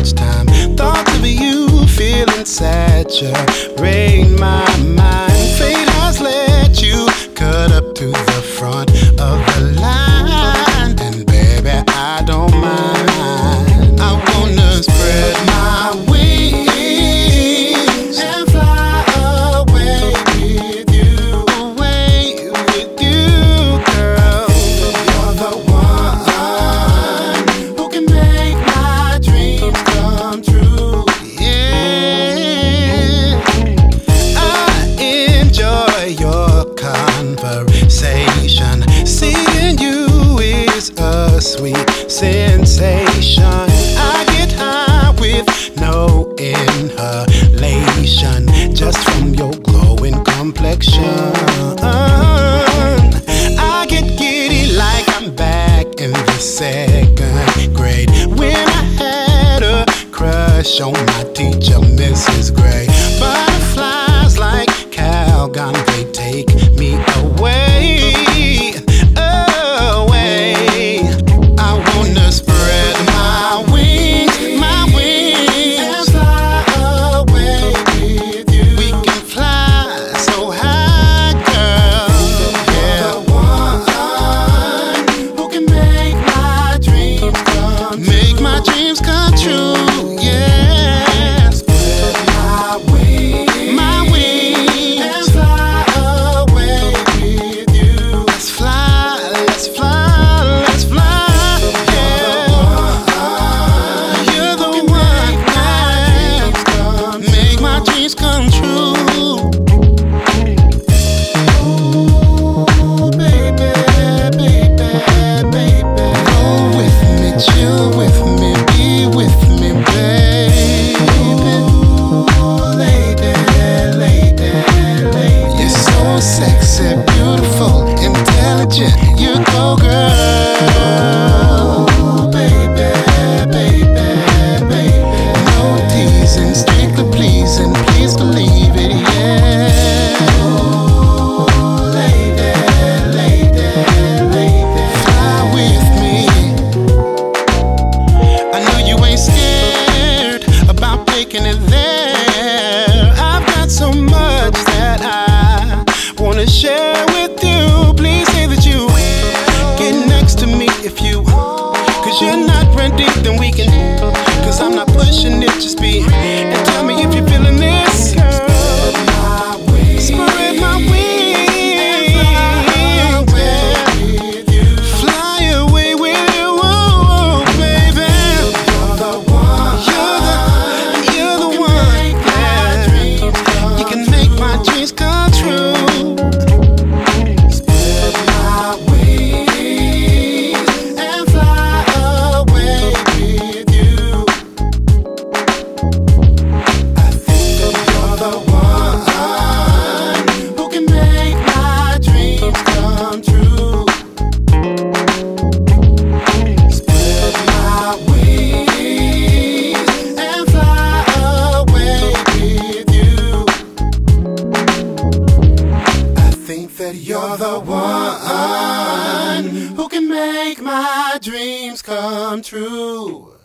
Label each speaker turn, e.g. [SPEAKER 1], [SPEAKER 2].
[SPEAKER 1] much time. Thoughts of you feeling sad, rain my mind. sweet sensation. I get high with no inhalation, just from your glowing complexion. I get giddy like I'm back in the second grade when I had a crush on my teacher, Mrs. Gray. you with me, be with me. and there. I've got so much that I wanna share with you. Please say that you will get next to me if you. Cause you're not ready, then we can. Cause I'm not pushing it, just be. You're the one who can make my dreams come true.